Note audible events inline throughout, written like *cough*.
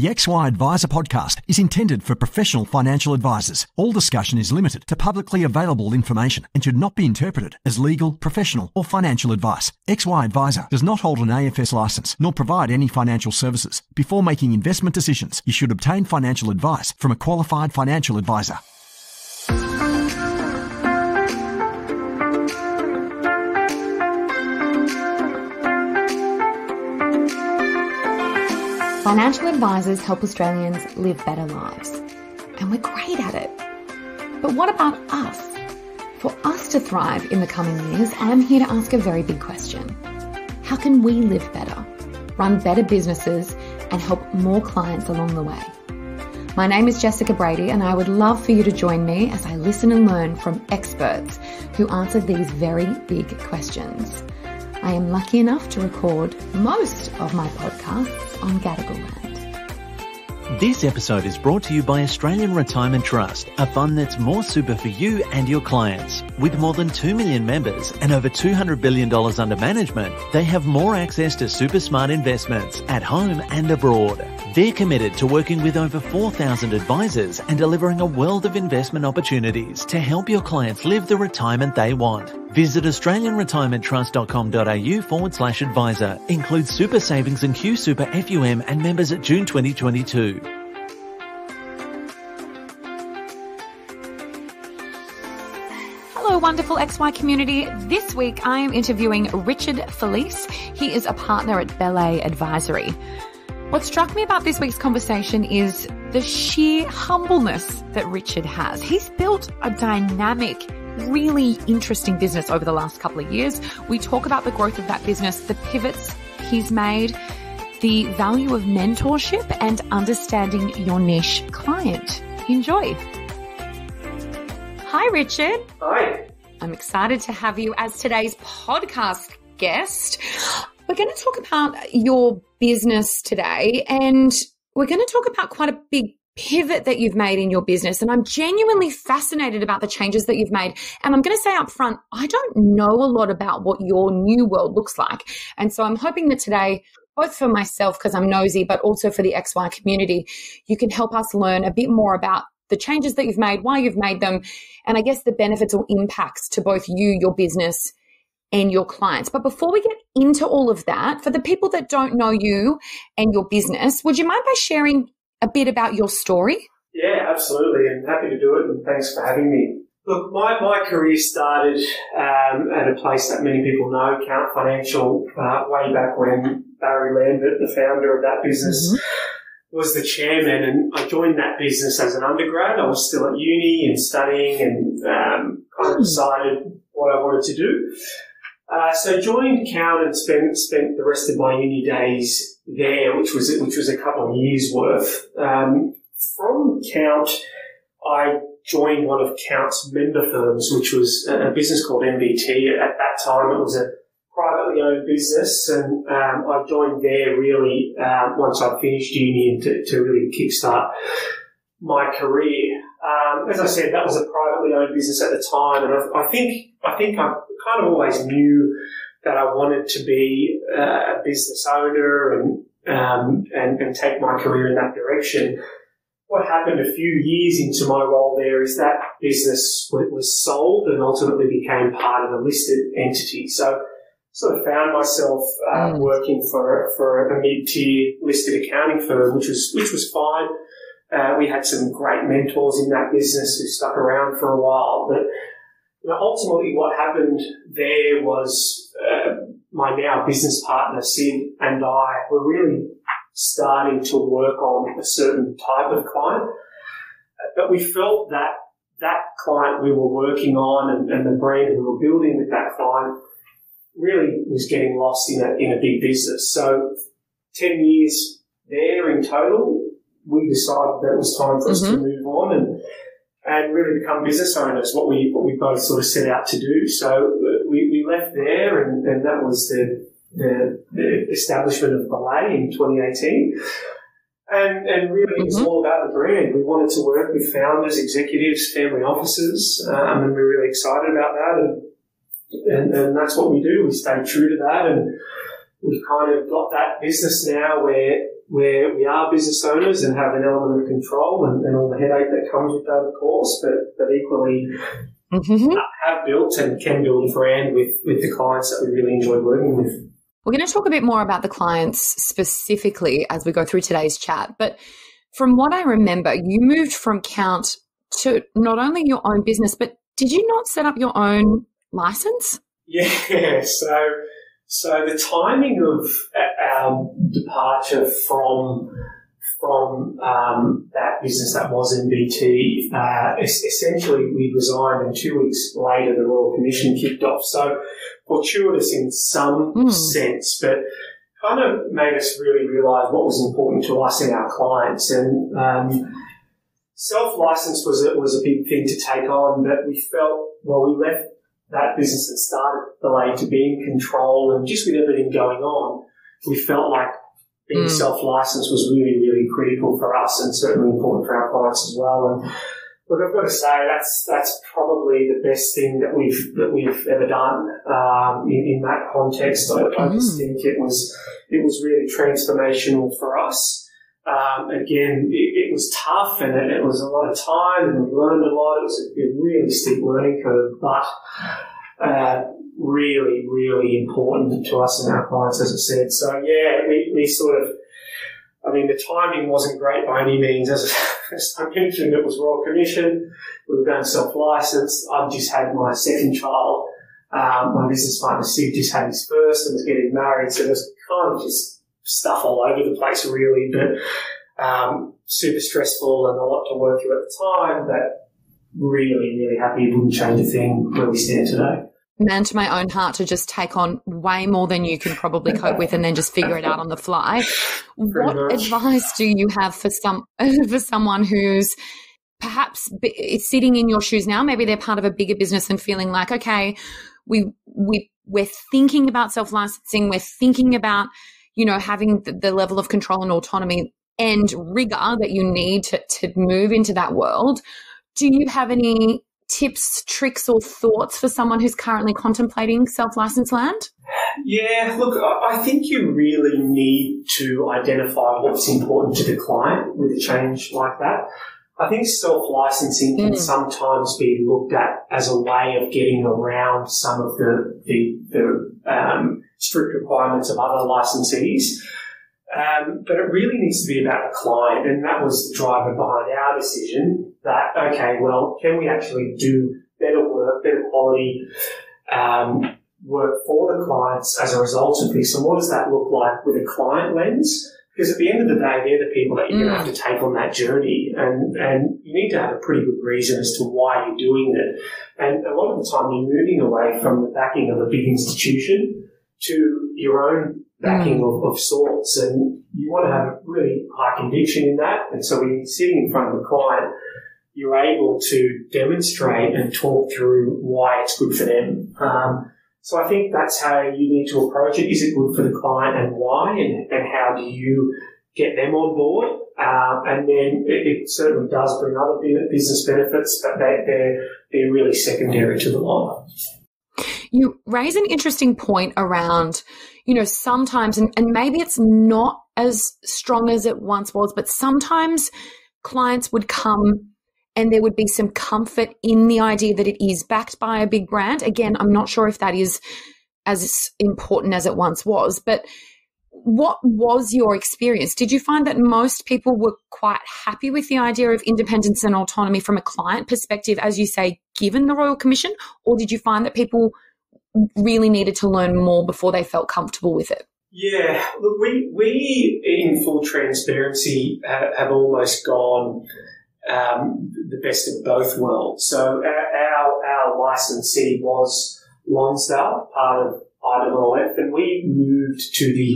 The XY Adviser podcast is intended for professional financial advisors. All discussion is limited to publicly available information and should not be interpreted as legal, professional, or financial advice. XY Adviser does not hold an AFS license nor provide any financial services. Before making investment decisions, you should obtain financial advice from a qualified financial advisor. Financial advisors help Australians live better lives, and we're great at it. But what about us? For us to thrive in the coming years, I'm here to ask a very big question. How can we live better, run better businesses, and help more clients along the way? My name is Jessica Brady, and I would love for you to join me as I listen and learn from experts who answer these very big questions. I am lucky enough to record most of my podcasts on Gadigal land. This episode is brought to you by Australian Retirement Trust, a fund that's more super for you and your clients. With more than 2 million members and over $200 billion under management, they have more access to super smart investments at home and abroad. They're committed to working with over 4,000 advisors and delivering a world of investment opportunities to help your clients live the retirement they want. Visit AustralianRetirementTrust.com.au forward slash advisor. Includes super savings and QSuper FUM and members at June 2022. Hello, wonderful XY community. This week I am interviewing Richard Felice. He is a partner at Belay Advisory. What struck me about this week's conversation is the sheer humbleness that Richard has. He's built a dynamic, really interesting business over the last couple of years. We talk about the growth of that business, the pivots he's made, the value of mentorship and understanding your niche client. Enjoy. Hi, Richard. Hi. I'm excited to have you as today's podcast guest. We're going to talk about your business today and we're going to talk about quite a big pivot that you've made in your business. And I'm genuinely fascinated about the changes that you've made. And I'm going to say up front, I don't know a lot about what your new world looks like. And so I'm hoping that today, both for myself, because I'm nosy, but also for the XY community, you can help us learn a bit more about the changes that you've made, why you've made them, and I guess the benefits or impacts to both you, your business, and your clients. But before we get into all of that, for the people that don't know you and your business, would you mind by sharing a bit about your story? Yeah, absolutely, and happy to do it, and thanks for having me. Look, my, my career started um, at a place that many people know, Count Financial, uh, way back when Barry Lambert, the founder of that business, mm-hmm. was the chairman, and I joined that business as an undergrad. I was still at uni and studying, and um, kind of hmm. decided what I wanted to do. Uh, so joined Count and spent spent the rest of my uni days there, which was which was a couple of years worth. Um, from Count, I joined one of Count's member firms, which was a business called MBT. At that time, it was a privately owned business, and um, I joined there really uh, once I finished uni to, to really kickstart my career. Um, as I said, that was a privately owned business at the time, and I, I think I think I kind of always knew that I wanted to be a business owner and, um, and, and take my career in that direction. What happened a few years into my role there is that business was sold and ultimately became part of a listed entity. So sort of found myself uh, mm. working for for a mid-tier listed accounting firm, which was which was fine. Uh, we had some great mentors in that business who stuck around for a while, but know, ultimately what happened there was uh, my now business partner, Sid, and I were really starting to work on a certain type of client. But we felt that that client we were working on and, and the brand we were building with that client really was getting lost in a, in a big business. So 10 years there in total, we decided that it was time for mm-hmm. us to mm-hmm. move on and and really become business owners, what we, what we both sort of set out to do. So uh, we, we left there and, and that was the, the, the establishment of Belay in 2018. And, and really mm-hmm. it's all about the brand. We wanted to work with founders, executives, family offices, um, and we're really excited about that. And, and, and that's what we do. We stay true to that and we've kind of got that business now where where we are business owners and have an element of control and, and all the headache that comes with that, of course, but, but equally mm-hmm. have built and can build a brand with, with the clients that we really enjoy working with. We're going to talk a bit more about the clients specifically as we go through today's chat. But from what I remember, you moved from Count to not only your own business, but did you not set up your own license? *laughs* Yeah, so so the timing of our departure from from um, that business that was in BT, uh, essentially we resigned and two weeks later the Royal Commission kicked off. So fortuitous in some mm. sense, but kind of made us really realise what was important to us and our clients. And um, self-license was a, was a big thing to take on, but we felt, well, we left that business and started Belay to be in control and just with everything going on, we felt like being mm. self-licensed was really, really critical for us and certainly important for our clients as well. And look, I've got to say that's that's probably the best thing that we've that we've ever done um, in, in, that context. I, I just mm. think it was it was really transformational for us. Um, again, it, it, was tough and it, it, was a lot of time and we learned a lot. It was a, a really steep learning curve, but uh, really, really important to us and our clients, as I said. So yeah, we, we sort of, I mean, the timing wasn't great by any means. As, *laughs* as I mentioned, it was Royal Commission. We were going self-licensed. I just had my second child. Um, my business partner Steve just had his first and was getting married. So there's kind of just stuff all over the place really, but, um, super stressful and a lot to work through at the time, but really, really happy it wouldn't change a thing where we stand today man to my own heart to just take on way more than you can probably cope with and then just figure it out on the fly. what advice do you have for some *laughs* for someone who's perhaps sitting in your shoes now? Maybe they're part of a bigger business and feeling like, okay, we we we're thinking about self licensing, we're thinking about you know having the, the level of control and autonomy and rigor that you need to, to move into that world. Do you have any tips, tricks, or thoughts for someone who's currently contemplating self licensed land? Yeah, look, I think you really need to identify what's important to the client with a change like that. I think self licensing can mm. sometimes be looked at as a way of getting around some of the, the, the um, strict requirements of other licensees. Um, but it really needs to be about the client, and that was the driver behind our decision that, okay, well, can we actually do better work, better quality um, work for the clients as a result of this? And what does that look like with a client lens? Because at the end of the day, they're the people that you're mm. going to have to take on that journey, and, and you need to have a pretty good reason as to why you're doing it. And a lot of the time, you're moving away from the backing of a big institution to your own backing mm. of, of, sorts. And you want to have a really high conviction in that. And so when you're sitting in front of a client, you're able to demonstrate and talk through why it's good for them. Um, so I think that's how you need to approach it. Is it good for the client and why? And, and how do you get them on board? Um, and then it, it, certainly does bring other business benefits, but they, they're, they're really secondary to the lot. You raise an interesting point around, you know, sometimes, and, and maybe it's not as strong as it once was, but sometimes clients would come and there would be some comfort in the idea that it is backed by a big brand. Again, I'm not sure if that is as important as it once was, but what was your experience? Did you find that most people were quite happy with the idea of independence and autonomy from a client perspective, as you say, given the Royal Commission? Or did you find that people really needed to learn more before they felt comfortable with it? Yeah, look, we, we in full transparency have, have almost gone um, the best of both worlds. So our, our, licensee was Lonsdale, part of IOOF, and we moved to the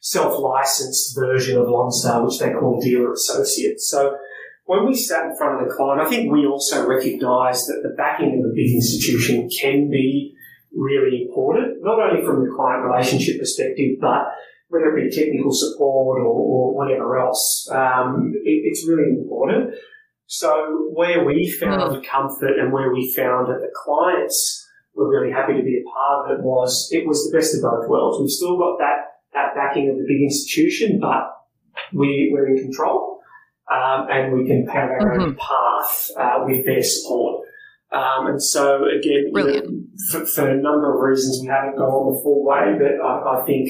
self-licensed version of Lonsdale, which they call Dealer Associates. So when we sat in front of the client, I think we also recognised that the backing of a big institution can be really important, not only from the client relationship perspective, but whether it be technical support or, or whatever else, um, it, it's really important. So where we found mm. comfort and where we found that the clients were really happy to be a part of it was it was the best of both worlds. We've still got that that backing of the big institution, but we, we're in control um, and we can pave our mm-hmm. own path uh, with their support. Um, and so again, Brilliant. You know, for, for, a number of reasons, we haven't gone the full way, but I, I think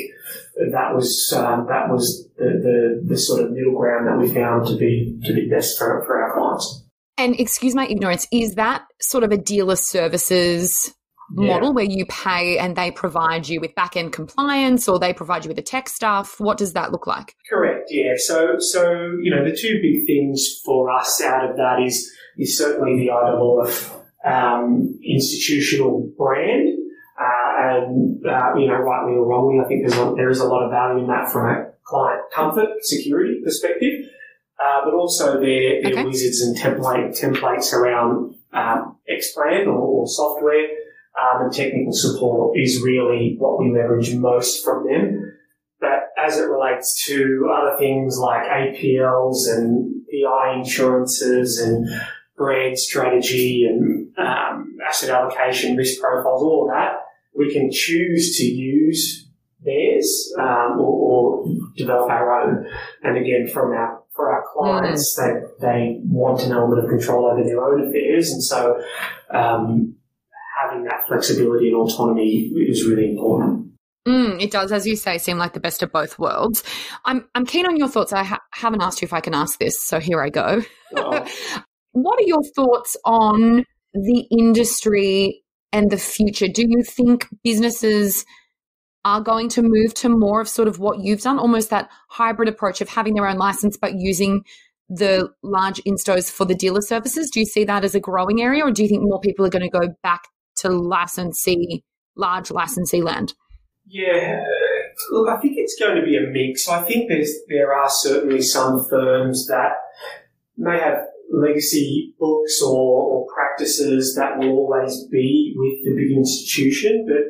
that was um, that was the, the, the sort of middle ground that we found to be to be best for, for our clients. And excuse my ignorance, is that sort of a dealer services yeah. model where you pay and they provide you with back end compliance or they provide you with the tech stuff? What does that look like? Correct. Yeah. So so you know the two big things for us out of that is is certainly the IOOF um, institutional brand. Uh, and, uh, you know, rightly or wrongly, I think there's a, there is a lot of value in that from a client comfort, security perspective. Uh, but also their, their okay. wizards and template templates around um, Xplan or, or software um, and technical support is really what we leverage most from them. But as it relates to other things like APLs and PI insurances and brand strategy and um, asset allocation, risk profiles, all of that, we can choose to use theirs um, or, or, develop our own. And again, from our for our clients, mm. they they want an element of control over their own affairs, and so um, having that flexibility and autonomy is really important. Mm, it does, as you say, seem like the best of both worlds. I'm I'm keen on your thoughts. I ha- haven't asked you if I can ask this, so here I go. Oh. *laughs* what are your thoughts on the industry and the future? Do you think businesses are going to move to more of sort of what you've done, almost that hybrid approach of having their own license but using the large instos for the dealer services? Do you see that as a growing area, or do you think more people are going to go back to licensee, large licensee land? Yeah, look, I think it's going to be a mix. I think there's there are certainly some firms that may have legacy books or, or practices that will always be with the big institution, but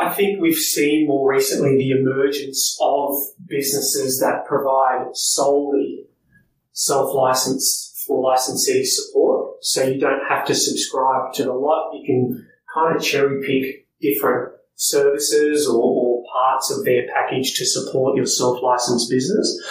I think we've seen more recently the emergence of businesses that provide solely self-license for licensee support. So you don't have to subscribe to the lot. You can kind of cherry pick different services or, or parts of their package to support your self-licensed business.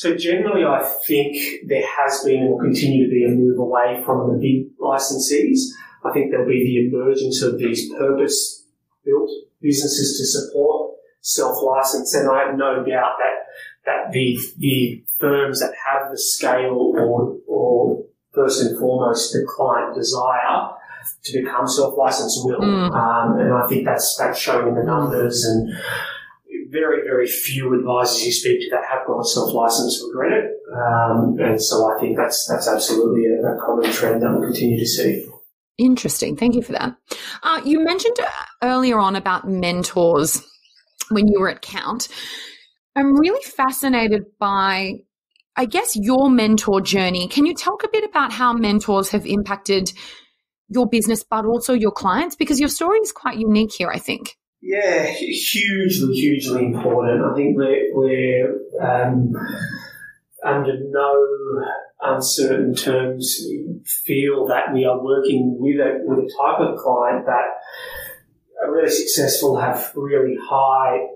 So generally, I think there has been and will continue to be a move away from the big licensees. I think there'll be the emergence of these purpose-built businesses to support self-license, and I have no doubt that that the the firms that have the scale or or first and foremost the client desire to become self-licensed will, mm. um, and I think that's that's showing in the numbers and very, very few advisors you speak to that have got a self-license regret it. Um, and so I think that's that's absolutely a, a, common trend that we'll continue to see. Interesting. Thank you for that. Uh, you mentioned uh, earlier on about mentors when you were at Count. I'm really fascinated by, I guess, your mentor journey. Can you talk a bit about how mentors have impacted your business, but also your clients? Because your story is quite unique here, I think. Yeah, *laughs* hugely, hugely important. I think we're, we're um, under no uncertain terms feel that we are working with a, with a type of client that are really successful, have really high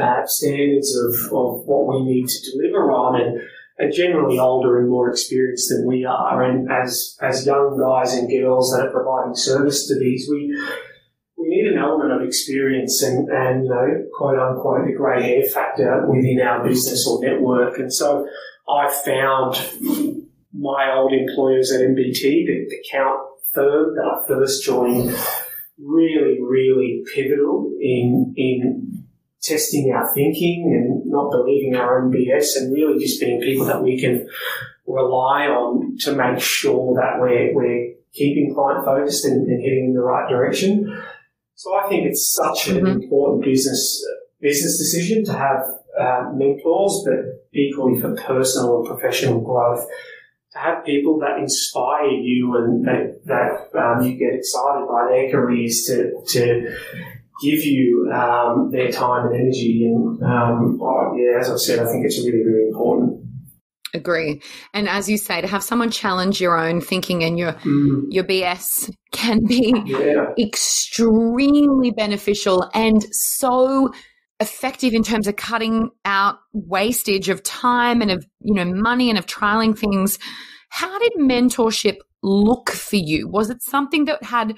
uh, standards of, of what we need to deliver on and are generally older and more experienced than we are. And as, as young guys and girls that are providing service to these, we need an element of experience and, and you know, quote unquote, the grey hair factor within our business or network. And so I found my old employers at MBT, the, the count firm that I first joined, really, really pivotal in, in testing our thinking and not believing our own BS and really just being people that we can rely on to make sure that we're, we're keeping client focused and, and heading in the right direction. So I think it's such an mm-hmm. important business business decision to have uh, mentors, but equally for personal and professional growth, to have people that inspire you and that, that um, you get excited by their careers to to give you um, their time and energy. And um, oh, yeah, as I've said, I think it's really really important. Agree. And as you say, to have someone challenge your own thinking and your mm. your BS can be yeah. extremely beneficial and so effective in terms of cutting out wastage of time and of, you know, money and of trialing things. How did mentorship look for you? Was it something that had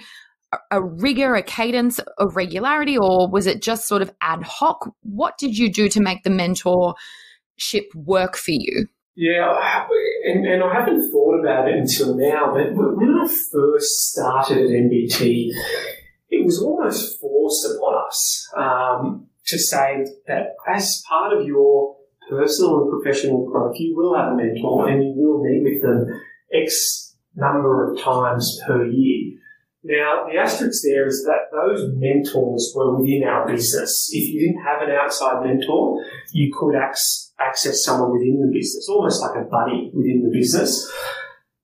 a rigor, a cadence, a regularity, or was it just sort of ad hoc? What did you do to make the mentorship work for you? Yeah, and, and I haven't thought about it until now, but when I first started at MBT, it was almost forced upon us um, to say that as part of your personal and professional growth, you will have a mentor and you will meet with them X number of times per year. Now, the asterisk there is that those mentors were within our business. If you didn't have an outside mentor, you could access someone within the business, almost like a buddy within the business.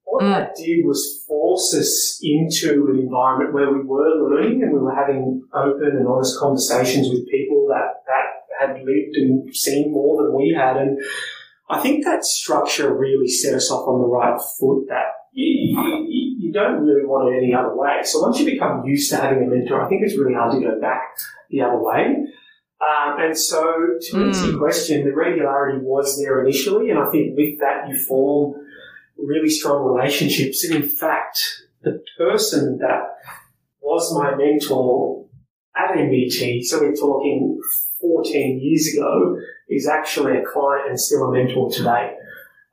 What mm. that did was force us into an environment where we were learning and we were having open and honest conversations with people that, that had lived and seen more than we had. And I think that structure really set us off on the right foot that you, you, you don't really want it any other way. So once you become used to having a mentor, I think it's really hard to go back the other way. Um, and so to mm. answer your question, the regularity was there initially, and I think with that you form really strong relationships. And in fact, the person that was my mentor at MBT, so we're talking 14 years ago, is actually a client and still a mentor today.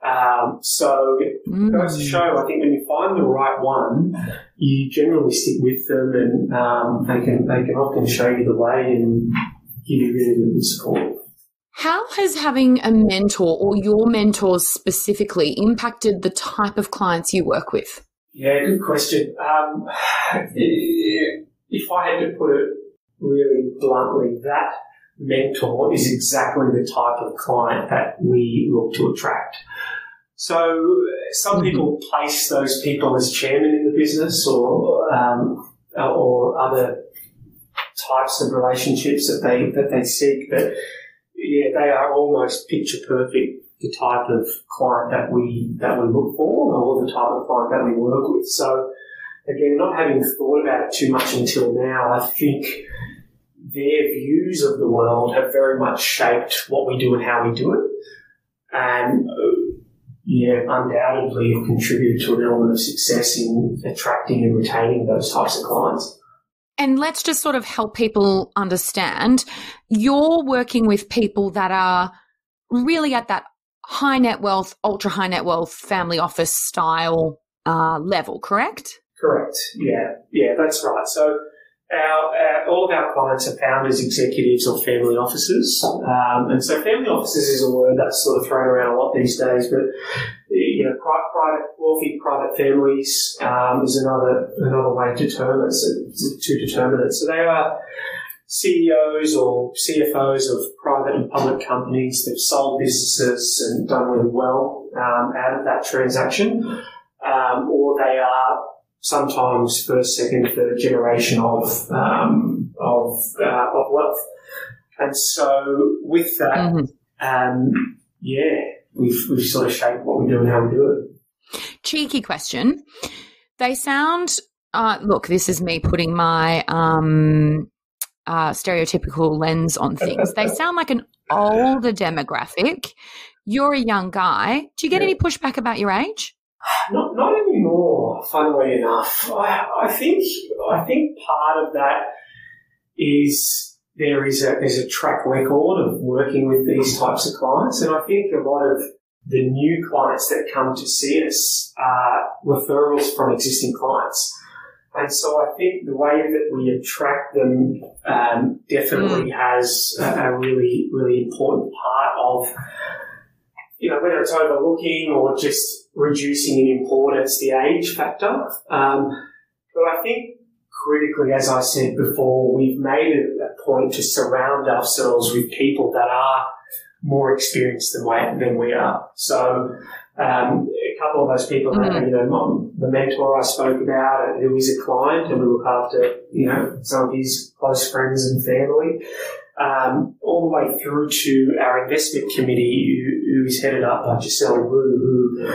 Um, so it mm. goes to show, I think when you find the right one, you generally stick with them and um, they can they can often show you the way and give you really good support. How has having a mentor or your mentors specifically impacted the type of clients you work with? Yeah, good question. Um, if I had to put it really bluntly, that mentor is exactly the type of client that we look to attract. So some mm-hmm. people place those people as chairman in the business or um, or other types of relationships that they that they seek, but yeah, they are almost picture perfect the type of client that we that we look for or the type of client that we work with. So again, not having thought about it too much until now, I think their views of the world have very much shaped what we do and how we do it. And yeah, undoubtedly have contributed to an element of success in attracting and retaining those types of clients. And let's just sort of help people understand you're working with people that are really at that high net wealth, ultra high net wealth family office style uh, level, correct? Correct. Yeah. Yeah, that's right. So our, our, all of our clients are founders, executives, or family offices. Um, and so, family offices is a word that's sort of thrown around a lot these days. But you know, private, wealthy private families um, is another another way to determine to determine it. So they are CEOs or CFOs of private and public companies. They've sold businesses and done really well um, out of that transaction, um, or they are sometimes first, second, third generation of um, of uh, of wealth. And so with that, mm-hmm. um, yeah, we've we've sort of shaped what we do and how we do it. Cheeky question. They sound. Uh, look, this is me putting my um, uh, stereotypical lens on things. they sound like an older demographic. You're a young guy. Do you get yeah. any pushback about your age? Not, not anymore. Funnily enough, I, I think I think part of that is there is a there's a track record of working with these types of clients, and I think a lot of the new clients that come to see us are referrals from existing clients. And so I think the way that we attract them um, definitely mm. has a, a, really, really important part of, you know, whether it's overlooking or just reducing in importance the age factor. Um, but I think critically, as I said before, we've made it a point to surround ourselves with people that are more experienced than we, than we are. So um, a couple of those people, mm-hmm. you know, the mentor I spoke about, who is a client, and we look after, you know, some of his close friends and family, um, all the way through to our investment committee, who, who is headed up by Giselle Roux, who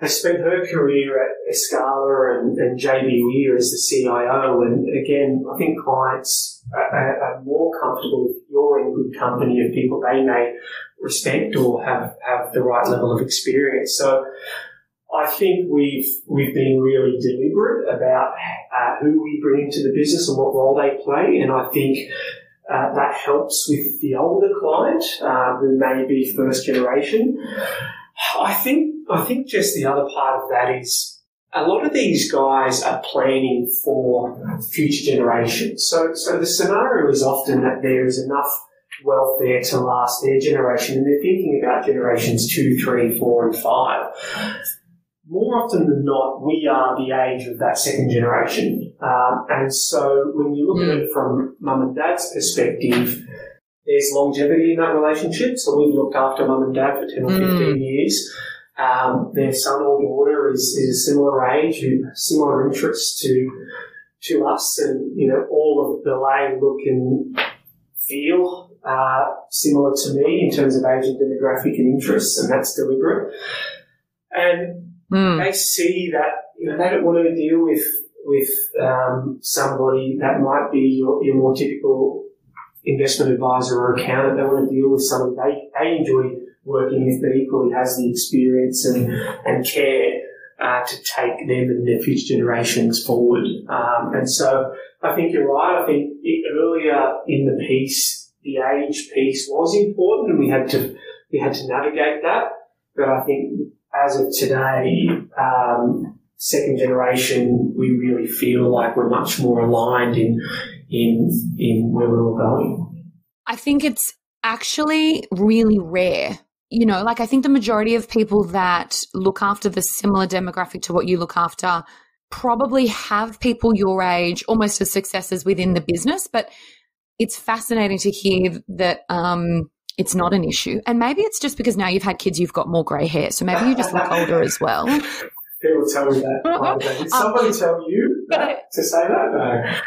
has spent her career at Escala and, and JB Were as the CIO. And again, I think clients are, are, more comfortable if you're in good company of people they may respect or have, have the right level of experience. So I think we've we've been really deliberate about uh, who we bring into the business and what role they play, and I think uh, that helps with the older client uh, who may be first generation. I think I think just the other part of that is a lot of these guys are planning for future generations. So so the scenario is often that there is enough wealth there to last their generation, and they're thinking about generations two, three, four, and five more often than not, we are the age of that second generation. Um, and so when you look at it from mum and dad's perspective, there's longevity in that relationship. So we've looked after mum and dad for 10 or 15 mm. years. Um, their son or daughter is, is a similar age, similar interests to to us, and you know all of the lay look and feel uh, similar to me in terms of age and demographic and interests, and that's deliberate. And Mm. They see that you know they don't want to deal with with um, somebody that might be your, your more typical investment advisor or accountant. They want to deal with someone they, they enjoy working with, but equally has the experience and and care uh, to take them and their future generations forward. Um, and so I think you're right. I think earlier in the piece, the age piece was important, and we had to we had to navigate that. But I think as of today, um, second generation, we really feel like we're much more aligned in in in where we're all going. I think it's actually really rare. You know, like I think the majority of people that look after the similar demographic to what you look after probably have people your age almost as successes within the business, but it's fascinating to hear that um, it's not an issue. And maybe it's just because now you've had kids, you've got more grey hair. So maybe you just look older as well. *laughs* People tell me that. *laughs* Did somebody um, tell you that, to say that? No.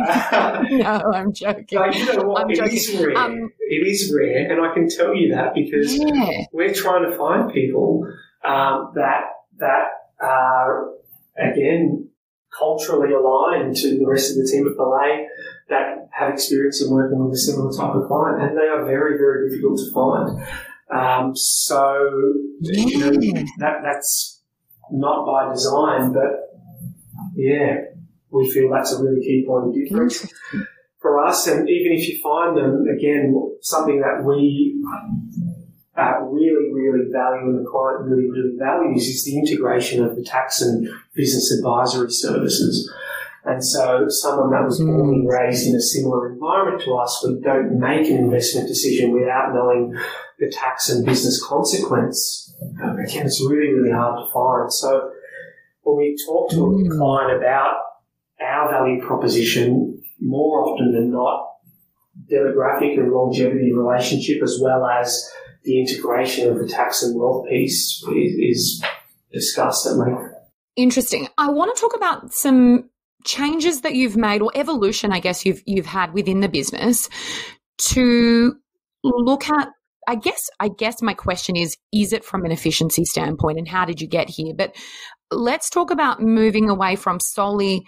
*laughs* no, I'm joking. Like, you know what? I'm it joking. is rare. Um, it is rare, and I can tell you that because yeah. we're trying to find people um, that that are again culturally aligned to the rest of the team at Belay that have experience in working with a similar type of client, and they are very, very difficult to find. Um, so, you know, that, that's not by design, but yeah, we feel that's a really key point of difference for us. And even if you find them, again, something that we uh, really, really value and the client really, really values is the integration of the tax and business advisory services. And so someone that was born and raised in a similar environment to us, we don't make an investment decision without knowing the tax and business consequence. Again, it's really, really hard to find. So when we talk to a mm. client about our value proposition, more often than not, demographic and longevity relationship as well as the integration of the tax and wealth piece is, is discussed at length. Interesting. I want to talk about some changes that you've made or evolution, I guess you've you've had within the business to look at I guess I guess my question is is it from an efficiency standpoint and how did you get here? But let's talk about moving away from solely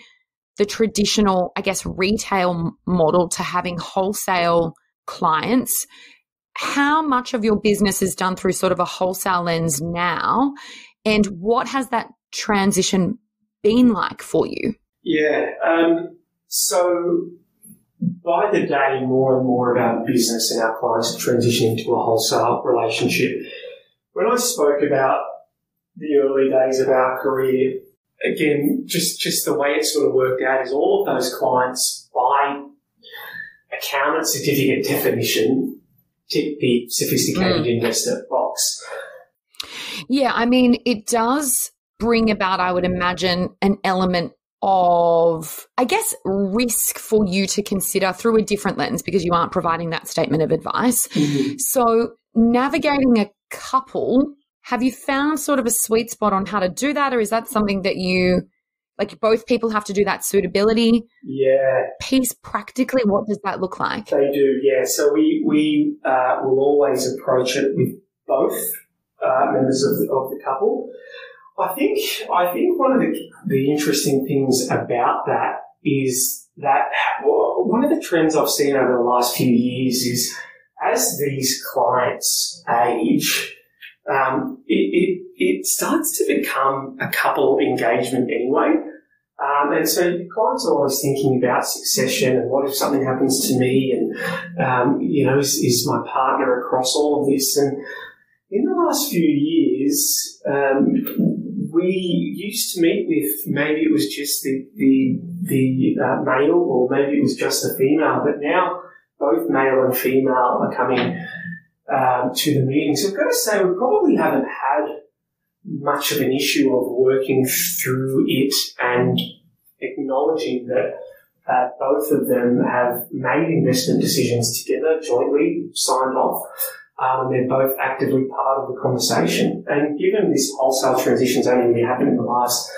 the traditional, I guess, retail model to having wholesale clients. How much of your business is done through sort of a wholesale lens now? And what has that transition been like for you yeah um, so by the day more and more of our business and our clients are transitioning to a wholesale relationship when i spoke about the early days of our career again just just the way it sort of worked out is all of those clients by accountant certificate definition tick the sophisticated mm. investor box. Yeah, I mean, it does bring about, I would imagine, an element of, I guess, risk for you to consider through a different lens because you aren't providing that statement of advice. Mm-hmm. So, navigating a couple, have you found sort of a sweet spot on how to do that, or is that something that you like both people have to do that suitability? Yeah. Piece practically what does that look like? They do yeah. So we we uh, will always approach it with both uh, members of the, of the couple I think I think one of the, the interesting things about that is that one of the trends I've seen over the last few years is as these clients age, um, it, it, it starts to become a couple engagement anyway. Um, and so clients are always thinking about succession and what if something happens to me and, um, you know, is, is, my partner across all of this? And in the last few years, um, we used to meet with maybe it was just the, the, the uh, male or maybe it was just the female, but now both male and female are coming um, to the meeting. So I've got to say we probably haven't had much of an issue of working through it and acknowledging that uh, both of them have made investment decisions together, jointly signed off. Um, they're both actively part of the conversation. And given this wholesale transition's only really happened in the last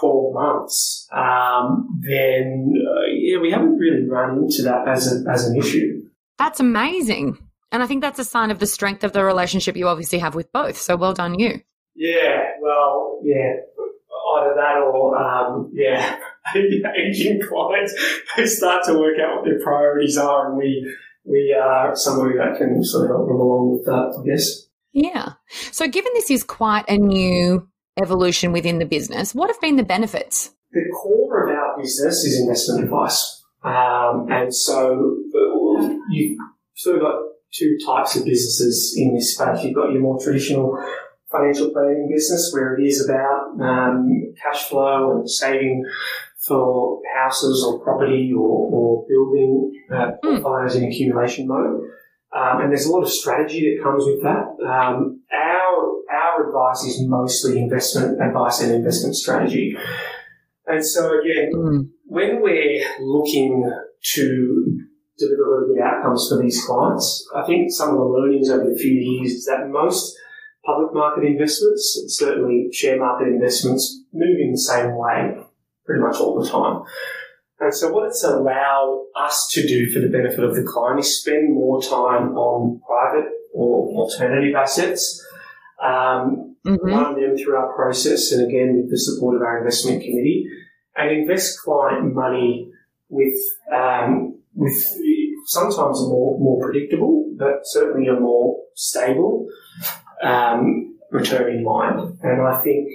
12 months, um, then uh, yeah, we haven't really run into that as, a, as an issue. That's amazing. And I think that's a sign of the strength of the relationship you obviously have with both. So well done, you. Yeah, well, yeah, either that or, um, yeah, *laughs* aging clients they start to work out what their priorities are, and we we are somebody that can sort of help them along with that, I guess. Yeah. So, given this is quite a new evolution within the business, what have been the benefits? The core of our business is investment advice. Um, and so uh, you've sort of got two types of businesses in this space. You've got your more traditional financial planning business where it is about um, cash flow and saving for houses or property or, or building hmm. portfolios in accumulation mode. Um, and there's a lot of strategy that comes with that. Um, our our advice is mostly investment advice and investment strategy. And so again, mm. when we're looking to deliver really good outcomes for these clients, I think some of the learnings over the few years is that most public market investments, certainly share market investments, move in the same way pretty much all the time. And so what it's allowed us to do for the benefit of the client is spend more time on private or alternative assets, um, mm-hmm. run them through our process, and again with the support of our investment committee, and invest client money with um, with sometimes a more more predictable, but certainly a more stable um, return in mind. And I think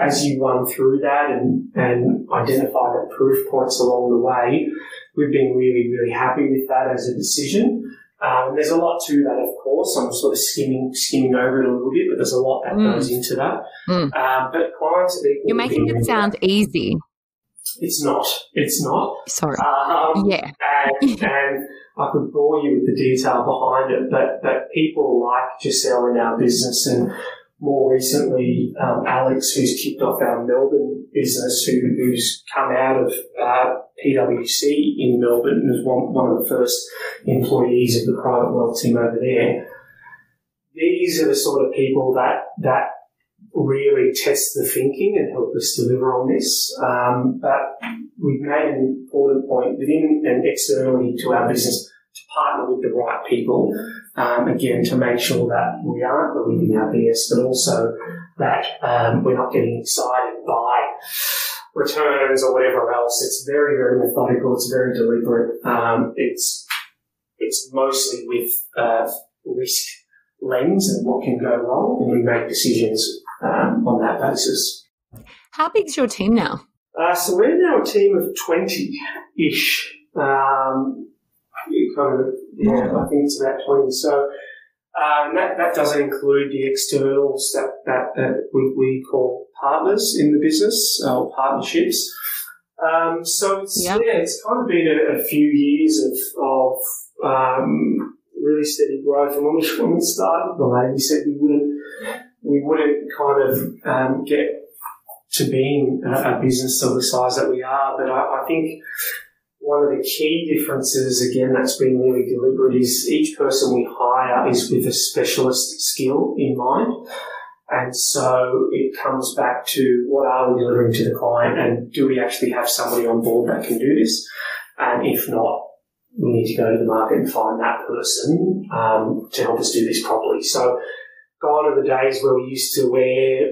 as you run through that and, and identify the proof points along the way, we've been really, really happy with that as a decision. Um, there's a lot to that, of course. I'm sort of skimming skimming over it a little bit, but there's a lot that mm. goes into that. Mm. Um, but clients, you're making it sound easy. It's not. It's not. Sorry. Um, yeah. And, and I could bore you with the detail behind it, but but people like Giselle in our business and more recently, um, Alex, who's kicked off our Melbourne business, who, who's come out of uh, PwC in Melbourne and is one, one of the first employees of the private wealth team over there. These are the sort of people that that really test the thinking and help us deliver on this. Um, but we've made an important point within and externally to our business to partner with the right people um, again, to make sure that we aren't believing our BS, but also that um, we're not getting excited by returns or whatever else. It's very, very methodical. It's very deliberate. Um, it's it's mostly with uh, risk lens and what can go wrong, and we make decisions um, on that basis. How big is your team now? Uh, so we're now a team of twenty ish. Um, kind of, yeah, I think it's about 20. So, um, that, that doesn't include the externals that, that, that we, we call partners in the business uh, or partnerships. Um, so it's, yep. yeah, it's kind of been a, a few years of, of um, really steady growth. And when we, when we started the lady said we wouldn't, we wouldn't kind of um, get to being a, a, business of the size that we are. But I, I think one of the key differences, again, that's been really deliberate, is each person we hire is with a specialist skill in mind. And so it comes back to what are we delivering to the client and do we actually have somebody on board that can do this? And if not, we need to go to the market and find that person um, to help us do this properly. So gone are the days where we used to wear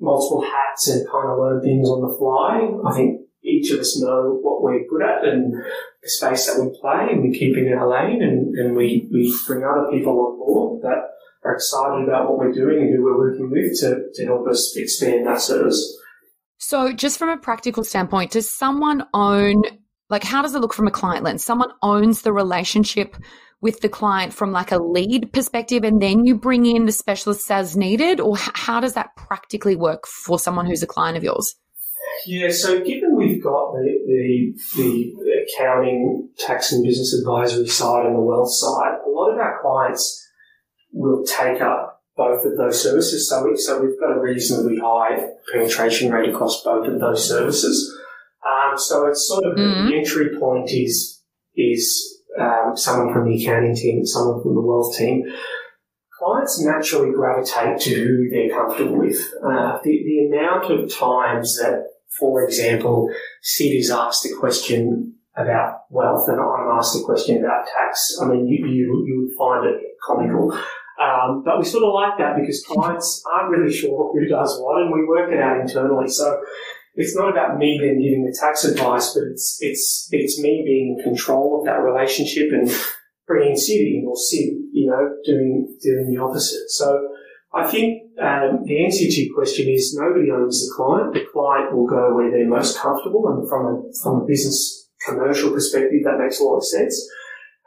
multiple hats and kind of learn things on the fly. I think each of us know what we're good at and the space that we play and we keep in our lane and, and we, we bring other people on board that are excited about what we're doing and who we're working with to, to help us expand that service. So, just from a practical standpoint, does someone own, like, how does it look from a client lens? Someone owns the relationship with the client from like a lead perspective and then you bring in the specialists as needed or how does that practically work for someone who's a client of yours yeah so given we've got the, the, the accounting tax and business advisory side and the wealth side a lot of our clients will take up both of those services so, we, so we've got a reasonably high penetration rate across both of those services um, so it's sort of mm-hmm. the entry point is is um, someone from the accounting team and someone from the wealth team, clients naturally gravitate to who they're comfortable with. Uh, the, the amount of times that, for example, Sid asked a question about wealth and I'm asked a question about tax, I mean, you, you, you would find it comical. Um, but we sort of like that because clients aren't really sure who does what and we work it out internally. So it's not about me then giving the tax advice, but it's it's it's me being in control of that relationship and bringing Sid in or Sid, you know, doing doing the opposite. So I think um, the answer to your question is nobody owns the client. The client will go where they're most comfortable, and from a from a business commercial perspective, that makes a lot of sense.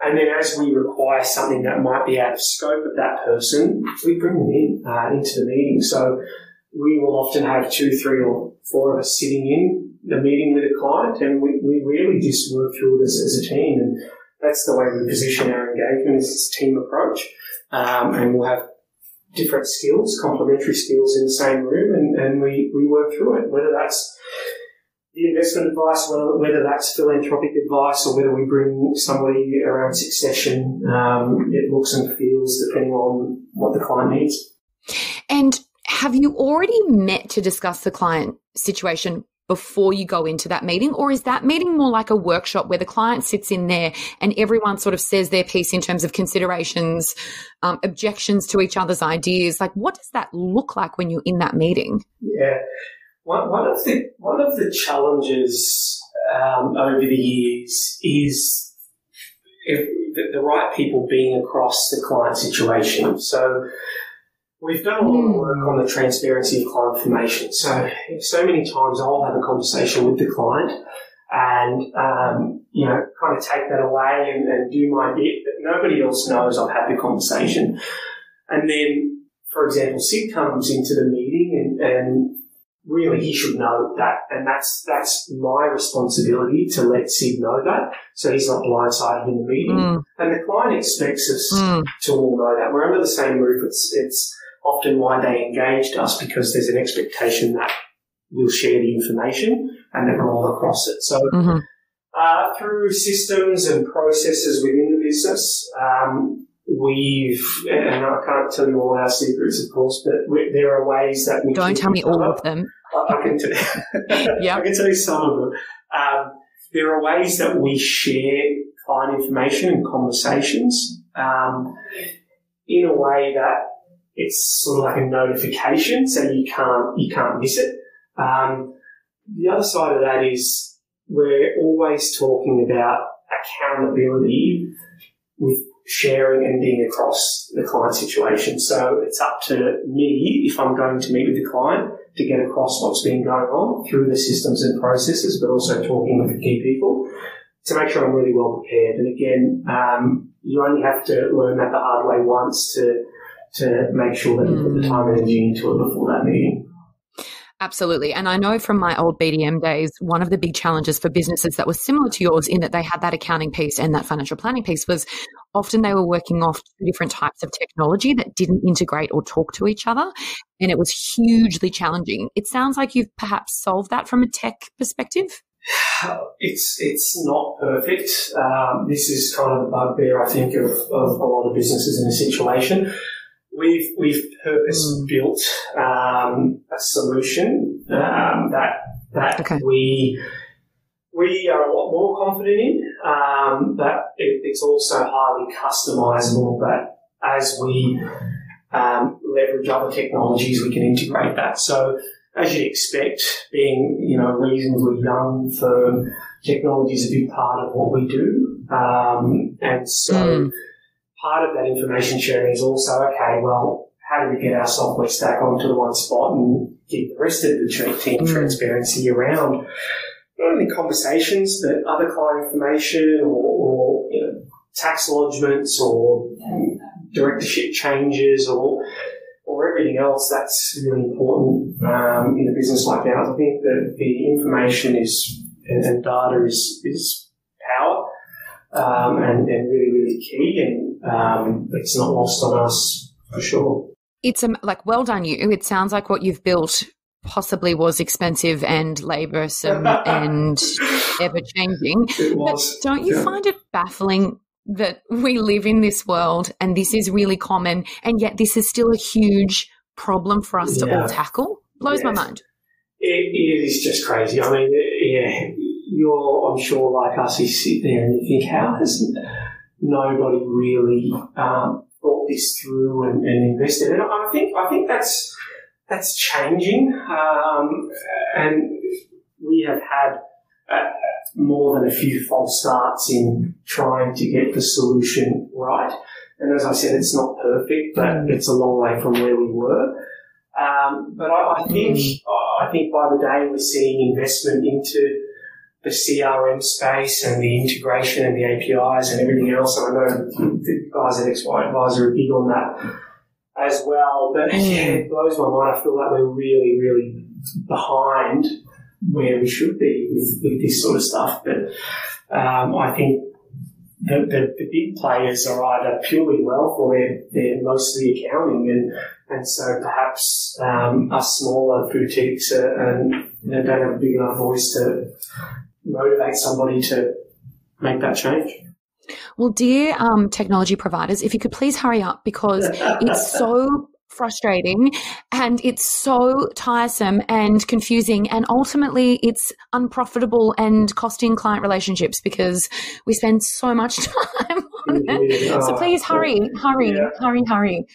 And then as we require something that might be out of scope of that person, we bring them in uh, into the meeting. So we will often have two, three, or four of us sitting in the meeting with a client, and we, we really just work through it as, as a team. And that's the way we position our engagement a team approach. Um, and we'll have different skills, complementary skills in the same room, and, and we, we work through it, whether that's the investment advice, whether that's philanthropic advice or whether we bring somebody around succession, um, it looks and feels depending on what the client needs. And have you already met to discuss the client situation before you go into that meeting? Or is that meeting more like a workshop where the client sits in there and everyone sort of says their piece in terms of considerations, um, objections to each other's ideas? Like, what does that look like when you're in that meeting? Yeah. One, one of the one of the challenges um, over the years is the, the right people being across the client situation. So We've done a lot of work on the transparency of client information. So, so many times I'll have a conversation with the client and, um, you know, kind of take that away and, and do my bit, but nobody else knows I've had the conversation. And then, for example, Sid comes into the meeting and, and really he should know that, and that's that's my responsibility to let Sid know that, so he's not blindsided in the meeting. Mm. And the client expects us mm. to all know that we're under the same roof. It's it's often why they engaged us because there's an expectation that we'll share the information and then roll across it. So mm-hmm. uh, through systems and processes within the business, um, we've and I can't tell you all our secrets, of course, but there are ways that we don't tell me all of them. I, can tell. *laughs* yeah, I can tell you some of them. Um, there are ways that we share client information and conversations um, in a way that it's sort of like a notification, so you can't you can't miss it. Um, the other side of that is we're always talking about accountability with sharing and being across the client situation. So it's up to me if I'm going to meet with the client to get across what's been going on through the systems and processes, but also talking with the key people to make sure I'm really well prepared. And again, um, you only have to learn that the hard way once to to make sure that you put the mm. time and energy into it before that meeting. Absolutely. And I know from my old BDM days, one of the big challenges for businesses that was similar to yours in that they had that accounting piece and that financial planning piece was often they were working off two different types of technology that didn't integrate or talk to each other. And it was hugely challenging. It sounds like you've perhaps solved that from a tech perspective. It's it's not perfect. Um, this is kind of the bugbear, I think, of, of a lot of businesses in a situation we've we've purpose built um, a solution um, that that okay. we we are a lot more confident in. Um, but it, it's also highly customizable. But as we um, leverage other technologies, we can integrate that. So as you'd expect, being you know a reasonably young firm, technology is a big part of what we do, um, and so mm. Part of that information sharing is also okay. Well, how do we get our software stack onto the one spot and keep the rest of the team mm. transparency around not only conversations but other client information or, or you know, tax lodgements or directorship changes or or everything else that's really important um, in a business like ours. I think that the information is and, and data is is power um, and, and really really key, and um, it's not lost on us for sure. It's a, like well done you. It sounds like what you've built possibly was expensive and laboursome *laughs* and ever changing. But don't you yeah. find it baffling that we live in this world and this is really common and yet this is still a huge problem for us yeah. to all tackle blows my mind it, it is just crazy i mean yeah you're i'm sure like us you sit there and you think how has nobody really um, thought this through and, and, invested and i think i think that's that's changing um, and we have had uh, more than a few false starts in trying to get the solution right. And as I said, it's not perfect, but mm. it's a long way from where we were. Um, but I, I think mm. I think by the day we're seeing investment into the CRM space and the integration and the APIs and everything else. And I know the guys at XY Adviser are big on that as well. But mm. yeah, it blows my mind. I feel like we're really, really behind where we should be with, with this sort of stuff. But um, I think the, the, the, big players are either purely wealth or they're, they're mostly accounting, and and so perhaps um, us smaller boutiques are, and you know, don't have a big enough voice to motivate somebody to make that change. Well, dear um, technology providers, if you could please hurry up because it's *laughs* so frustrating and it's so tiresome and confusing and ultimately it's unprofitable and costing client relationships because we spend so much *laughs* time on it. So please hurry, hurry, yeah. hurry, hurry.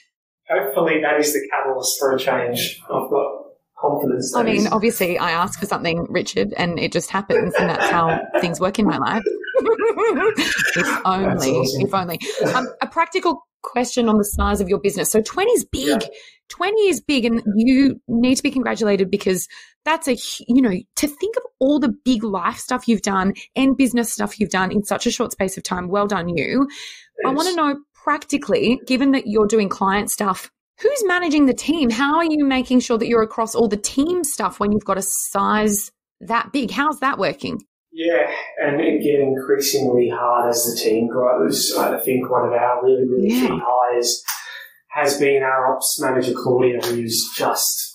Hopefully that is the catalyst for a change. I've got confidence. I mean, obviously I ask for something, Richard, and it just happens and that's how things work in my life. *laughs* if only, awesome. if only. Um, a practical question on the size of your business. So 20 is big. Yeah. 20 is big and you need to be congratulated because that's a, you know, to think of all the big life stuff you've done and business stuff you've done in such a short space of time. Well done, you. I want to know practically, given that you're doing client stuff, who's managing the team? How are you making sure that you're across all the team stuff when you've got a size that big? How's that working? Yeah, and it get increasingly hard as the team grows. I think one of our really, really yeah. key hires has been our ops manager, Claudia, who's just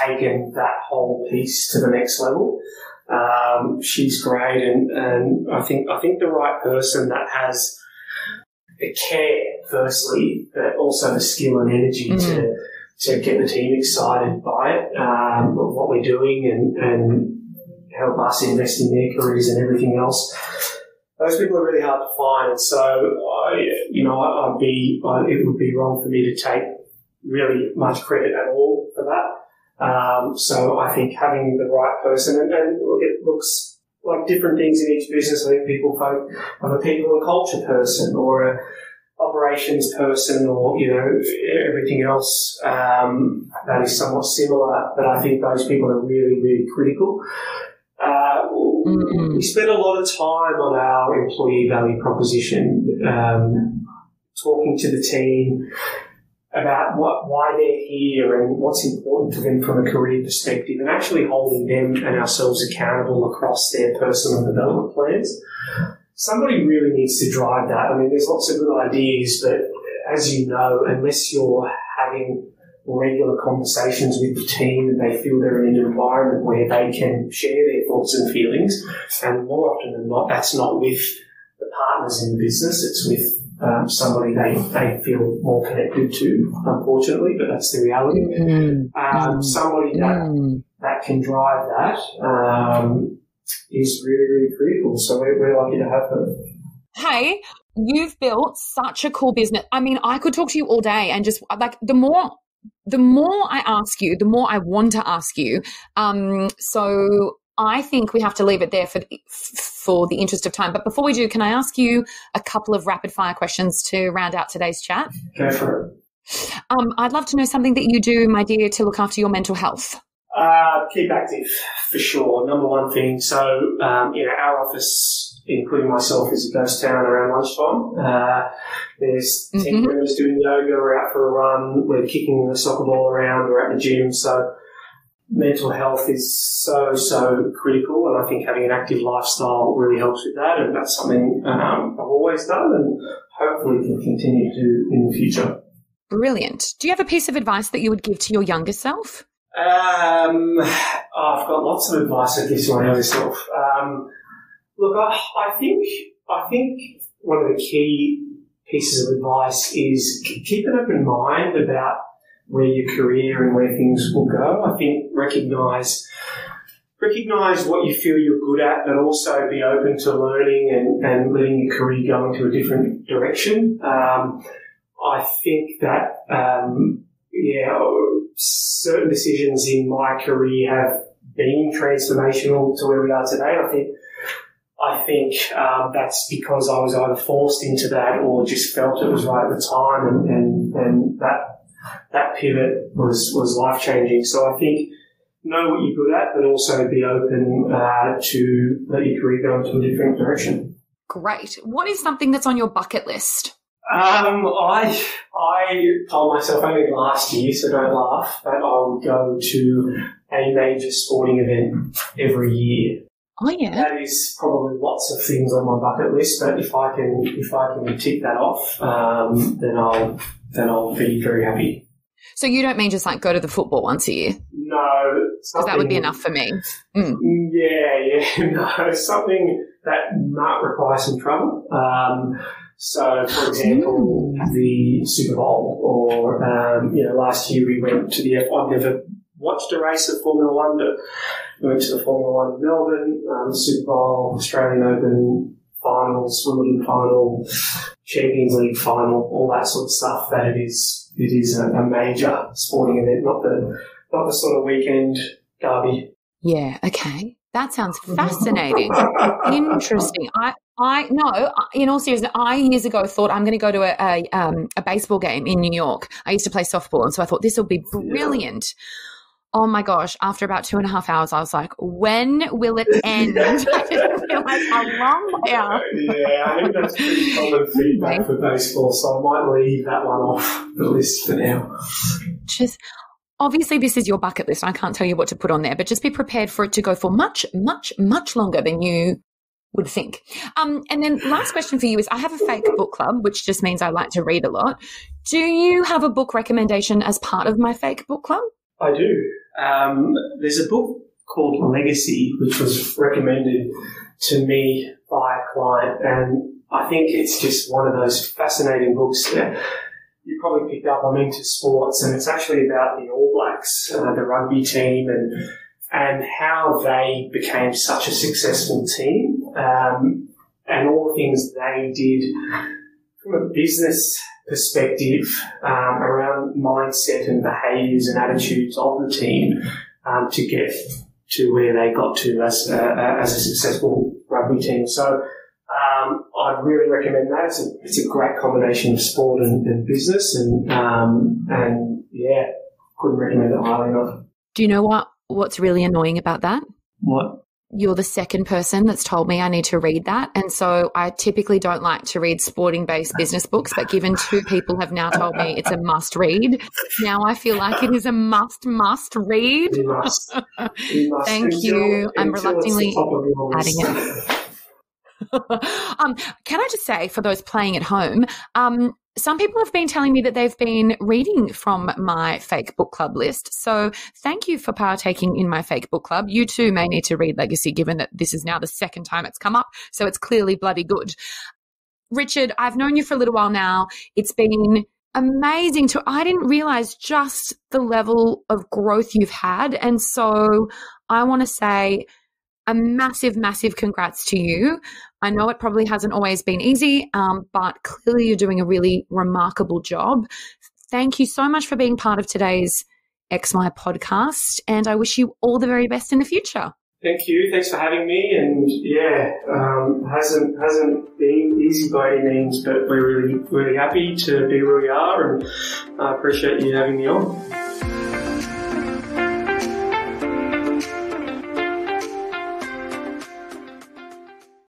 taken that whole piece to the next level. Um, she's great, and, and I think I think the right person that has the care, firstly, but also the skill and energy mm-hmm. to to get the team excited by it, um, what we're doing, and, and help us invest in their careers and everything else. Those people are really hard to find, and so I, you know, I'd be, I, it would be wrong for me to take really much credit at all for that. Um, so I think having the right person, and, and look, it looks like different things in each business. I think people folk of a people and culture person or a operations person or, you know, everything else um, that is somewhat similar. But I think those people are really, really critical. Uh, mm-hmm. We spend a lot of time on our employee value proposition, um, talking to the team about what, why they're here and what's important to them from a career perspective, and actually holding them and ourselves accountable across their personal development plans. Somebody really needs to drive that. I mean, there's lots of good ideas, but as you know, unless you're having regular conversations with the team and they feel they're in an environment where they can share their thoughts and feelings. And more often than not, that's not with the partners in the business, it's with um, somebody they, they feel more connected to, unfortunately, but that's the reality. Mm. Um, somebody that, mm. that can drive that um, is really, really critical. So we're, we're lucky to have them. Hey, you've built such a cool business. I mean, I could talk to you all day and just like the more the more I ask you, the more I want to ask you. Um, so I think we have to leave it there for the, for the interest of time. But before we do, can I ask you a couple of rapid fire questions to round out today's chat? Go for it. Um, I'd love to know something that you do, my dear, to look after your mental health. Uh, keep active for sure. Number one thing. So, um, you know, our office, including myself, is a ghost town around lunchtime. Uh, there's mm-hmm. 10 members doing yoga. We're out for a run. We're kicking the soccer ball around. We're at the gym. So, mental health is so, so critical. And I think having an active lifestyle really helps with that. And that's something um, I've always done and hopefully can continue to in the future. Brilliant. Do you have a piece of advice that you would give to your younger self? Um, oh, I've got lots of advice I give to my younger self. Um, look, I, I think I think one of the key pieces of advice is keep an open mind about where your career and where things will go. I think recognize recognize what you feel you're good at, but also be open to learning and, and letting your career go into a different direction. Um, I think that um, yeah, certain decisions in my career have been transformational to where we are today. I think I think um, that's because I was either forced into that or just felt it was right at the time, and, and, and that that pivot was was life changing. So I think know what you're good at, but also be open uh, to let your career go into a different direction. Great. What is something that's on your bucket list? Um, I I told myself only last year, so don't laugh, that I would go to a major sporting event every year. Oh yeah, that is probably lots of things on my bucket list. But if I can if I can tick that off, um, then I'll then I'll be very happy. So you don't mean just like go to the football once a year? No, because that would be enough for me. Mm. Yeah, yeah, *laughs* no, something that might require some travel. Um, so, for example, the Super Bowl, or um, you know, last year we went to the. I've never watched a race of Formula One, but we went to the Formula One in Melbourne, um, Super Bowl, Australian Open finals, Wimbledon final, Champions League final, all that sort of stuff. That it is, it is a, a major sporting event, not the not the sort of weekend derby. Yeah. Okay. That sounds fascinating. Interesting. I, I no. In all seriousness, I years ago thought I'm going to go to a a, um, a, baseball game in New York. I used to play softball, and so I thought this will be brilliant. Yeah. Oh my gosh! After about two and a half hours, I was like, "When will it *laughs* end?" *laughs* I didn't realize how long they are. yeah, I think that's pretty common *laughs* feedback for baseball, so I might leave that one off the list for now. Just obviously this is your bucket list. I can't tell you what to put on there, but just be prepared for it to go for much, much, much longer than you would think. Um, and then last question for you is I have a fake book club, which just means I like to read a lot. Do you have a book recommendation as part of my fake book club? I do. Um, there's a book called Legacy, which was recommended to me by a client, and I think it's just one of those fascinating books that you probably picked up. I'm into sports, and it's actually about the All Blacks, uh, the rugby team, and and how they became such a successful team, um, and all the things they did from a business perspective um, around mindset and behaviours and attitudes of the team um, to get to where they got to as a, as a successful rugby team. So um, I'd really recommend that. It's a, it's a great combination of sport and, and business, and um, and yeah, couldn't recommend it highly enough. Do you know what what's really annoying about that? What? You're the second person that's told me I need to read that. And so I typically don't like to read sporting based business books, but given two people have now told me it's a must read, now I feel like it is a must, must read. You must. *laughs* You must. Thank until, you. I'm reluctantly adding it. *laughs* um, can I just say, for those playing at home, um, some people have been telling me that they've been reading from my fake book club list. So thank you for partaking in my fake book club. You too may need to read Legacy, given that this is now the second time it's come up. So it's clearly bloody good. Richard, I've known you for a little while now. It's been amazing to I didn't realize just the level of growth you've had. And so I want to say a massive, massive congrats to you. I know it probably hasn't always been easy, um, but clearly you're doing a really remarkable job. thank you so much for being part of today's XY podcast, and I wish you all the very best in the future. Thank you. Thanks for having me. And yeah, um, hasn't hasn't been easy by any means, but we're really really happy to be where we are, and I appreciate you having me on.